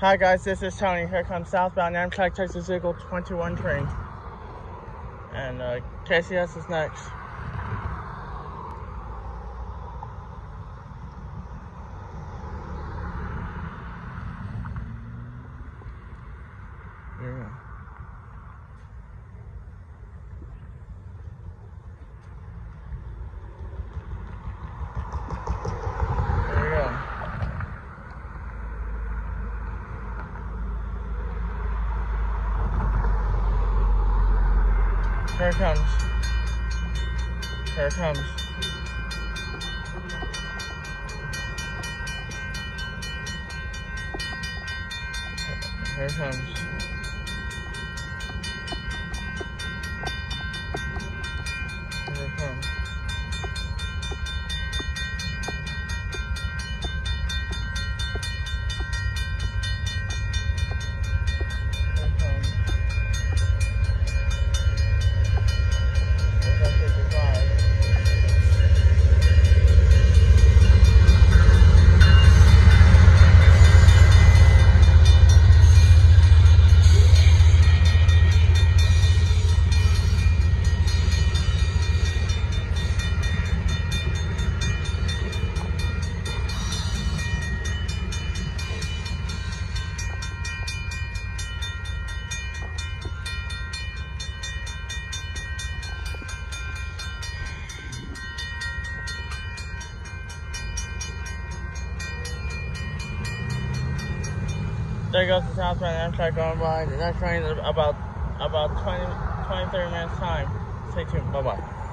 Hi guys, this is Tony. Here comes southbound Amtrak Texas Eagle 21 train. And uh, KCS is next. Here Here it comes. Here it comes. Here it comes. Here it comes. Here it comes. It's at 55. There goes the southbound Amtrak going by. The next train is about about 20, 20 30 minutes time. Stay tuned. Bye bye.